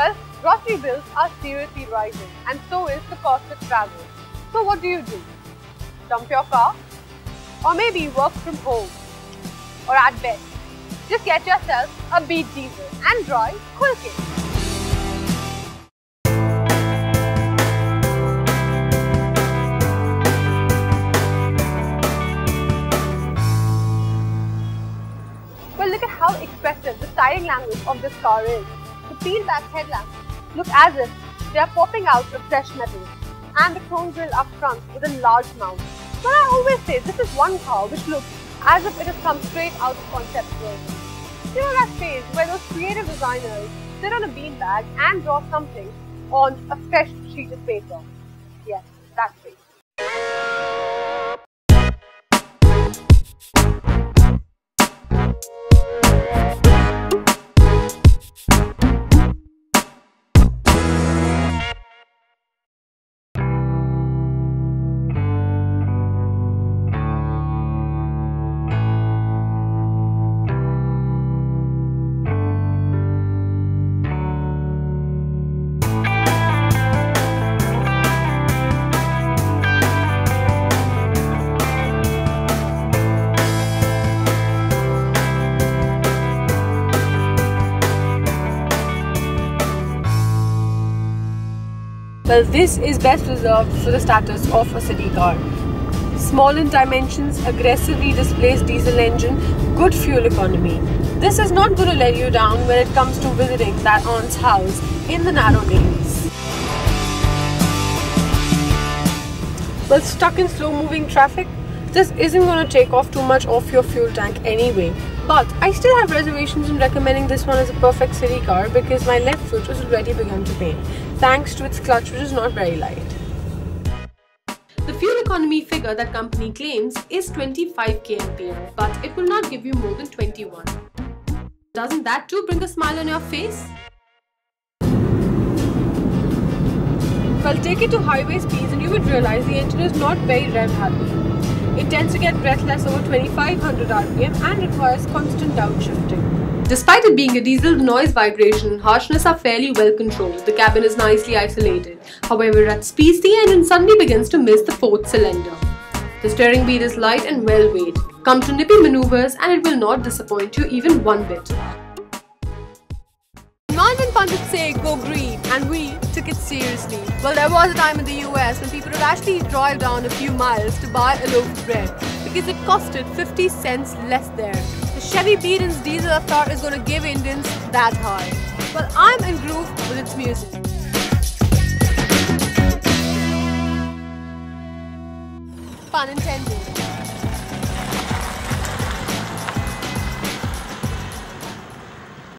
Well, grocery bills are seriously rising and so is the cost of travel. So what do you do? Dump your car? Or maybe work from home? Or at best, just get yourself a beat diesel and drive Quilkin. Well, look at how expressive the styling language of this car is. Peel back headlamps look as if they are popping out of fresh metal, and the chrome grille up front with a large mount. But I always say this is one car which looks as if it has come straight out of concept version. You know that phase where those creative designers sit on a beanbag and draw something on a fresh sheet of paper? Yes, that phase. Well, this is best reserved for the status of a city car. Small in dimensions, aggressively displaced diesel engine, good fuel economy. This is not going to let you down when it comes to visiting that aunt's house in the narrow lanes. Well, stuck in slow moving traffic, this isn't going to take off too much off your fuel tank anyway. But I still have reservations in recommending this one as a perfect city car because my left foot has already begun to pain, thanks to its clutch which is not very light. The fuel economy figure that company claims is 25 kmpl, but it will not give you more than 21. Doesn't that too bring a smile on your face? Well, take it to highway speeds and you would realize the engine is not very rev happy. It tends to get breathless over 2500 rpm and requires constant downshifting. Despite it being a diesel, the noise, vibration and harshness are fairly well controlled. The cabin is nicely isolated. However, at speeds, the engine suddenly begins to miss the fourth cylinder. The steering wheel is light and well weighed. Come to nippy maneuvers and it will not disappoint you even one bit. Mandan Pandit say go green and we took it seriously. Well, there was a time in the US when people would actually drive down a few miles to buy a loaf of bread because it costed 50 cents less there. The Chevy Beaton's diesel avatar is going to give Indians that high. Well, I'm in groove with its music. Pun intended.